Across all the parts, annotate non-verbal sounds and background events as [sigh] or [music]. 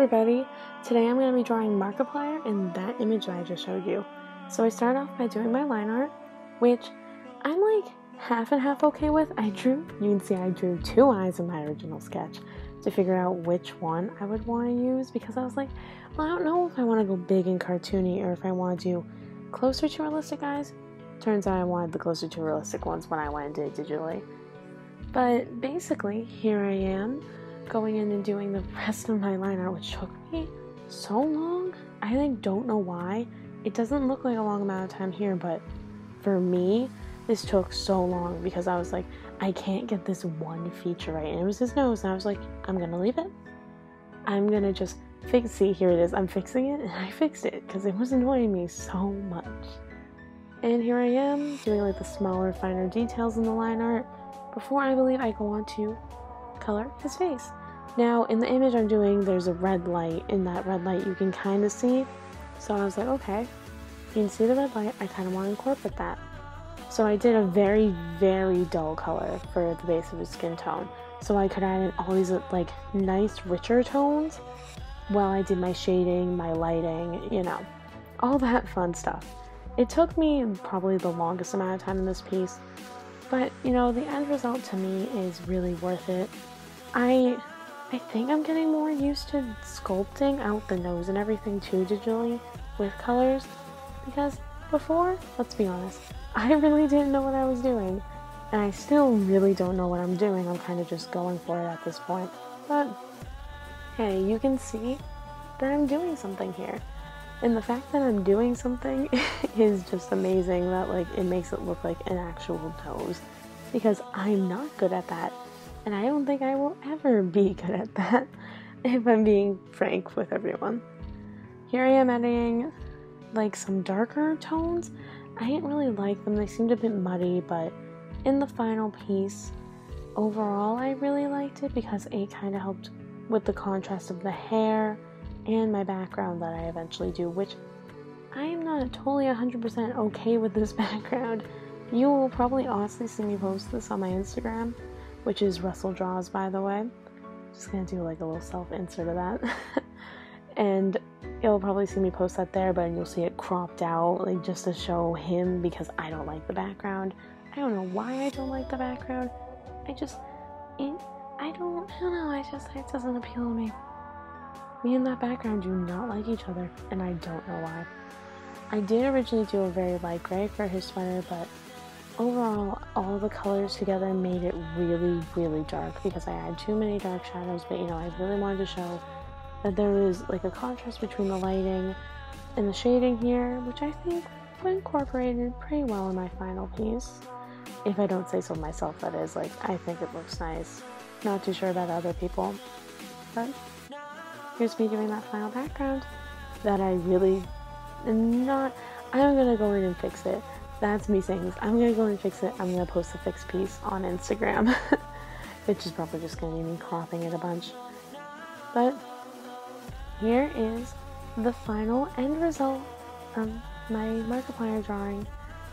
everybody! Today I'm going to be drawing Markiplier in that image that I just showed you. So I start off by doing my line art, which I'm like half and half okay with. I drew, you can see I drew two eyes in my original sketch to figure out which one I would want to use because I was like, well, I don't know if I want to go big and cartoony or if I want to do closer to realistic eyes. Turns out I wanted the closer to realistic ones when I went and did it digitally. But basically, here I am going in and doing the rest of my line art, which took me so long. I like don't know why. It doesn't look like a long amount of time here, but for me, this took so long because I was like, I can't get this one feature right. And it was his nose, and I was like, I'm gonna leave it. I'm gonna just fix see here it is. I'm fixing it and I fixed it because it was annoying me so much. And here I am doing like the smaller, finer details in the line art before I believe I go on to color his face. Now, in the image I'm doing, there's a red light. In that red light, you can kind of see. So I was like, okay, you can see the red light. I kind of want to incorporate that. So I did a very, very dull color for the base of his skin tone. So I could add in all these like nice, richer tones while I did my shading, my lighting, you know, all that [laughs] fun stuff. It took me probably the longest amount of time in this piece, but you know, the end result to me is really worth it. I I think I'm getting more used to sculpting out the nose and everything too digitally with colors because before, let's be honest, [laughs] I really didn't know what I was doing. And I still really don't know what I'm doing. I'm kind of just going for it at this point. But hey, you can see that I'm doing something here. And the fact that I'm doing something [laughs] is just amazing that like it makes it look like an actual nose because I'm not good at that and I don't think I will ever be good at that [laughs] if I'm being frank with everyone. Here I am adding like some darker tones. I didn't really like them, they seemed a bit muddy, but in the final piece, overall, I really liked it because it kind of helped with the contrast of the hair and my background that I eventually do, which I am not totally 100% okay with this [laughs] background. You will probably honestly see me post this on my Instagram which is Russell Draws, by the way. Just gonna do like a little self insert of that. [laughs] and you'll probably see me post that there, but you'll see it cropped out, like just to show him because I don't like the background. I don't know why I don't like the background. I just, it, I don't, I don't know. I just, it doesn't appeal to me. Me and that background do not like each other, and I don't know why. I did originally do a very light gray for his sweater, but overall, all the colors together made it really, really dark because I had too many dark shadows, but you know, I really wanted to show that there was like a contrast between the lighting and the shading here, which I think incorporated pretty well in my final piece. If I don't say so myself, that is, like, I think it looks nice. Not too sure about other people, but here's me doing that final background that I really am not. I'm gonna go in and fix it that's me saying this. I'm gonna go and fix it. I'm gonna post a fixed piece on Instagram, [laughs] which is probably just gonna be me cropping it a bunch. But here is the final end result from my Markiplier drawing.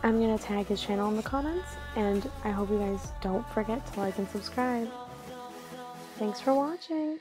I'm gonna tag his channel in the comments, and I hope you guys don't forget to like and subscribe. Thanks for watching!